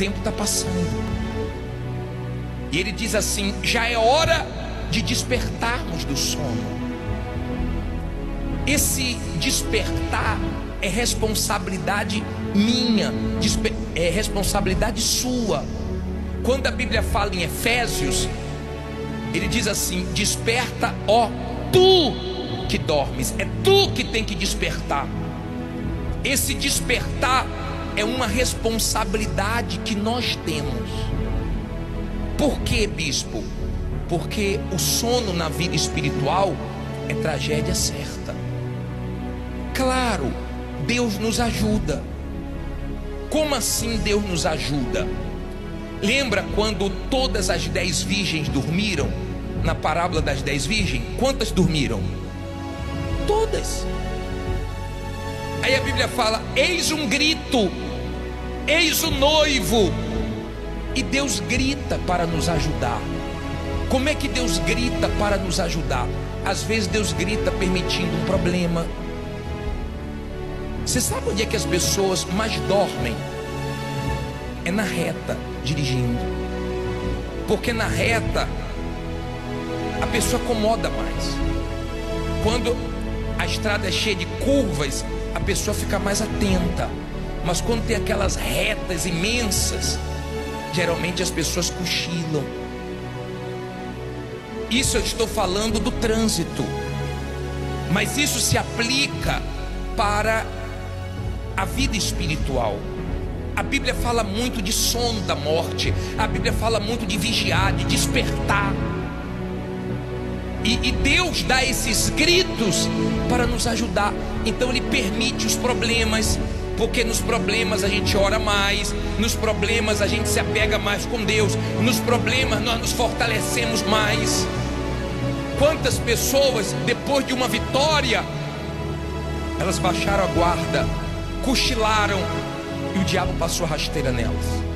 tempo está passando. E ele diz assim: já é hora de despertarmos do sono. Esse despertar é responsabilidade minha, é responsabilidade sua. Quando a Bíblia fala em Efésios, ele diz assim: Desperta, ó, tu que dormes, é tu que tem que despertar. Esse despertar é uma responsabilidade que nós temos. Por que, bispo? Porque o sono na vida espiritual é tragédia certa. Claro, Deus nos ajuda. Como assim Deus nos ajuda? Lembra quando todas as dez virgens dormiram? Na parábola das dez virgens, quantas dormiram? Todas. Aí a Bíblia fala: Eis um grito, eis o noivo. E Deus grita para nos ajudar. Como é que Deus grita para nos ajudar? Às vezes Deus grita permitindo um problema, você sabe onde é que as pessoas mais dormem? É na reta, dirigindo. Porque na reta a pessoa acomoda mais. Quando a estrada é cheia de curvas, a pessoa fica mais atenta. Mas quando tem aquelas retas imensas, geralmente as pessoas cochilam. Isso eu estou falando do trânsito. Mas isso se aplica para a vida espiritual. A Bíblia fala muito de sono da morte, a Bíblia fala muito de vigiar, de despertar. E, e, Deus dá esses gritos para nos ajudar. Então Ele permite os problemas, porque nos problemas a gente ora mais, nos problemas a gente se apega mais com Deus, nos problemas nós nos fortalecemos mais. Quantas pessoas, depois de uma vitória, elas baixaram a guarda cochilaram e o diabo passou a rasteira nelas.